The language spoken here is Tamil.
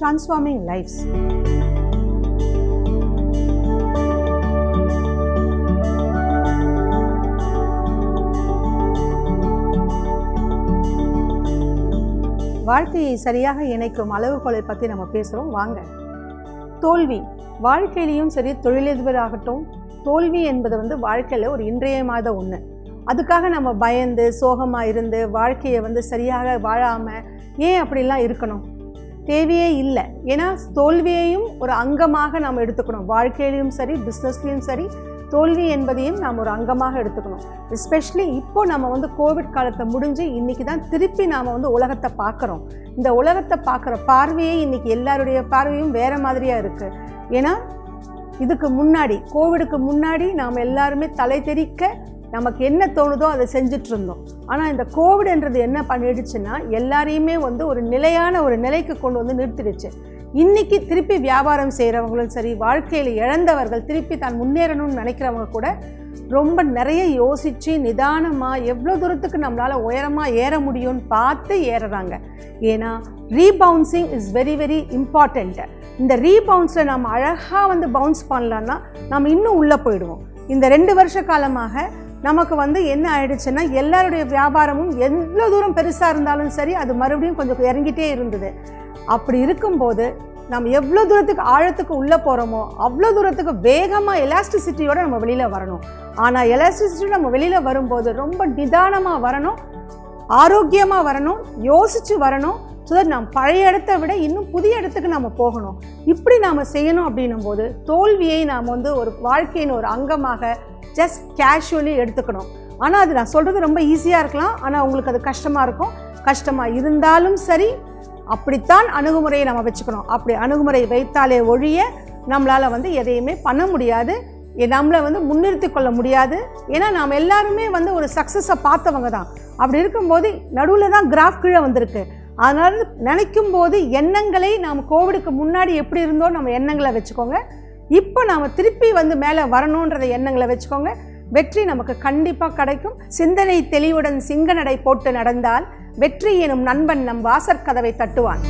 transforming lives. வாழ்க்கையை சரியாக இணைக்கும் அளவுகோலை பற்றி நம்ம பேசுகிறோம் வாங்க. தோல்வி. வாழ்க்கையிலையும் சரி தொழிலதிபராகட்டும் தோல்வி என்பது வந்து வாழ்க்கையில் ஒரு இன்றையமாத ஒன்று அதுக்காக நம்ம பயந்து சோகமாக இருந்து வாழ்க்கையை வந்து சரியாக வாழாமல் ஏன் அப்படிலாம் இருக்கணும்? தேவையே இல்லை. ஏன்னா தோல்வியையும் ஒரு அங்கமாக நாம் எடுத்துக்கணும். வாழ்க்கையிலையும் சரி பிஸ்னஸ்லேயும் சரி தோல்வி என்பதையும் நாம் ஒரு அங்கமாக எடுத்துக்கணும். எஸ்பெஷலி இப்போ நம்ம வந்து கோவிட் காலத்தை முடிஞ்சு இன்றைக்கி தான் திருப்பி நாம் வந்து உலகத்தை பார்க்குறோம். இந்த உலகத்தை பார்க்குற பார்வையே இன்றைக்கி எல்லாருடைய பார்வையும் வேறு மாதிரியாக இருக்குது ஏன்னா இதுக்கு முன்னாடி கோவிடுக்கு முன்னாடி நாம் எல்லாருமே தலை தெறிக்க நமக்கு என்ன தோணுதோ அதை செஞ்சுட்டு இருந்தோம் ஆனால் இந்த கோவிட்ன்றது என்ன பண்ணிடுச்சுன்னா எல்லாரையுமே வந்து ஒரு நிலையான ஒரு நிலைக்கு கொண்டு வந்து நிறுத்திடுச்சு. இன்னைக்கு திருப்பி வியாபாரம் செய்கிறவங்களும் சரி வாழ்க்கையில் இழந்தவர்கள் திருப்பி தான் முன்னேறணும்னு நினைக்கிறவங்க கூட ரொம்ப நிறைய யோசித்து நிதானமாக எவ்வளோ தூரத்துக்கு நம்மளால் உயரமாக ஏற முடியும்னு பார்த்து ஏறுறாங்க. ஏன்னா rebouncing is very very important இந்த ரீபவுன்ஸில் நம்ம அழகாக வந்து பவுன்ஸ் பண்ணலான்னா நம்ம இன்னும் உள்ளே போயிடுவோம். இந்த ரெண்டு வருஷ காலமாக நமக்கு வந்து என்ன ஆயிடுச்சுன்னா எல்லாருடைய வியாபாரமும் எவ்வளோ தூரம் பெருசாக இருந்தாலும் சரி அது மறுபடியும் கொஞ்சம் இறங்கிட்டே இருந்தது. அப்படி இருக்கும்போது நம்ம எவ்வளோ தூரத்துக்கு ஆழத்துக்கு உள்ளே போகிறோமோ அவ்வளோ தூரத்துக்கு வேகமாக எலாஸ்டிசிட்டியோடு நம்ம வெளியில் வரணும். ஆனால் எலாஸ்டிசிட்டி நம்ம வெளியில் வரும்போது ரொம்ப நிதானமாக வரணும் ஆரோக்கியமாக வரணும் யோசித்து வரணும் ஸோ தட் நாம் பழைய இடத்த விட இன்னும் புதிய இடத்துக்கு நம்ம போகணும். இப்படி நாம் செய்யணும் அப்படின்னும் போது தோல்வியை நாம் வந்து ஒரு வாழ்க்கையின் ஒரு அங்கமாக ஜஸ்ட் கேஷுவலி எடுத்துக்கணும். ஆனால் அது நான் சொல்கிறது ரொம்ப ஈஸியாக இருக்கலாம். ஆனால் உங்களுக்கு அது கஷ்டமாக இருக்கும். கஷ்டமாக இருந்தாலும் சரி அப்படித்தான் அணுகுமுறையை நம்ம வச்சுக்கணும். அப்படி அணுகுமுறை வைத்தாலே ஒழிய நம்மளால் வந்து எதையுமே பண்ண முடியாது. நம்மளை வந்து முன்னிறுத்தி கொள்ள முடியாது. ஏன்னா நாம் எல்லாருமே வந்து ஒரு சக்ஸஸை பார்த்தவங்க தான். அப்படி இருக்கும்போது நடுவில் தான் கிராஃப் கீழே வந்திருக்கு. அதனால நினைக்கும் போது எண்ணங்களை நாம் கோவிடுக்கு முன்னாடி எப்படி இருந்தோ நம்ம எண்ணங்களை வச்சுக்கோங்க. இப்போ நாம் திருப்பி வந்து மேலே வரணுன்றத எண்ணங்களை வச்சுக்கோங்க. வெற்றி நமக்கு கண்டிப்பாக கிடைக்கும். சிந்தனை தெளிவுடன் சிங்க நடை போட்டு நடந்தால் வெற்றி எனும் நண்பன் நம் வாசற்கதவை தட்டுவான்.